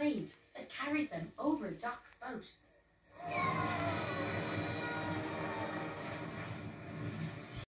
that carries them over Doc's boat.